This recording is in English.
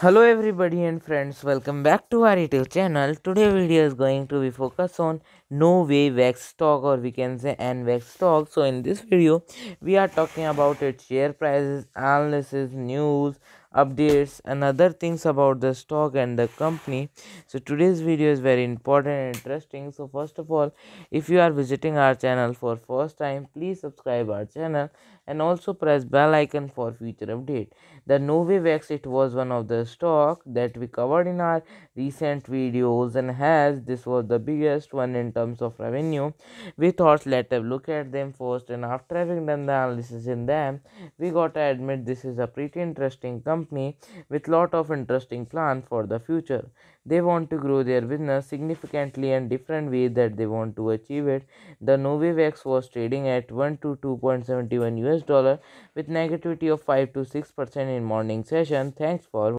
hello everybody and friends. Welcome back to our youtube channel. Today video is going to be focused on Novavax stock or we can say nvax stock. So in this video we are talking about its share prices analysis news updates and other things about the stock and the company. So today's video is very important and interesting. So first of all if you are visiting our channel for first time please subscribe our channel and also press bell icon for future update. The novavax it was one of the stock that we covered in our recent videos and has this was the biggest one in terms of revenue. We thought let us look at them first. And after having done the analysis in them we got to admit this is a pretty interesting company company with lot of interesting plans for the future. They want to grow their business significantly and different ways that they want to achieve it. The Novavax was trading at 1 to 2.71 US dollar with negativity of 5 to 6% in morning session. Thanks for